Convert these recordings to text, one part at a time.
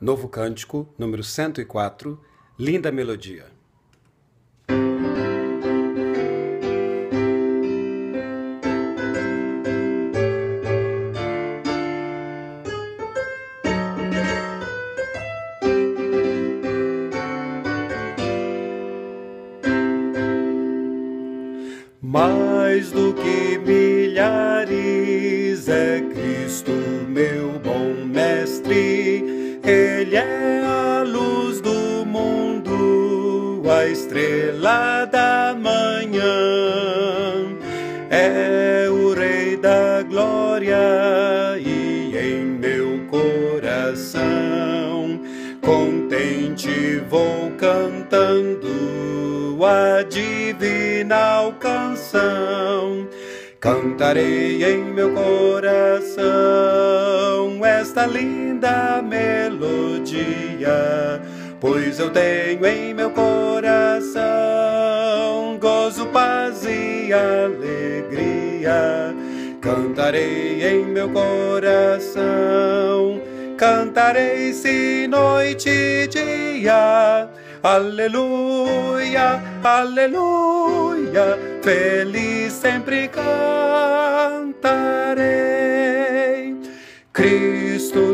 Novo Cântico, número 104, Linda Melodia. Mais do que milhares é Cristo, meu bom mestre. Ele é a luz do mundo, a estrela da manhã. É o Rei da glória e em meu coração contente vou cantando a divina canção. Cantarei em meu coração esta linda melodia, pois eu tenho em meu coração gozo, paz e alegria. Cantarei em meu coração, cantarei se noite e dia. Aleluia, aleluia, feliz sempre cantarei. Cristo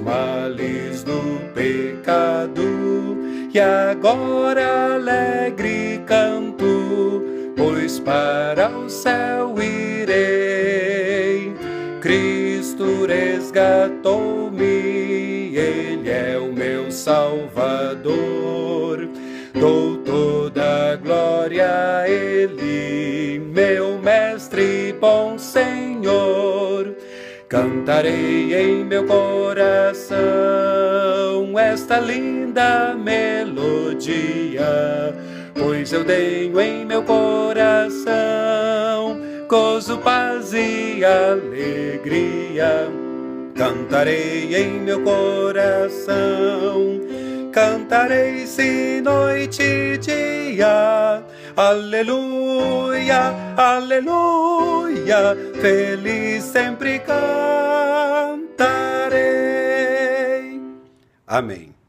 dos males do pecado e agora alegre canto, pois para o céu irei. Cristo resgatou-me, Ele é o meu Salvador. Dou toda a glória a Ele, meu Mestre. Cantarei em meu coração esta linda melodia, pois eu tenho em meu coração gozo, paz e alegria. Cantarei em meu coração, cantarei se noite e dia. Aleluia, aleluia, feliz sempre cantarei. Amém.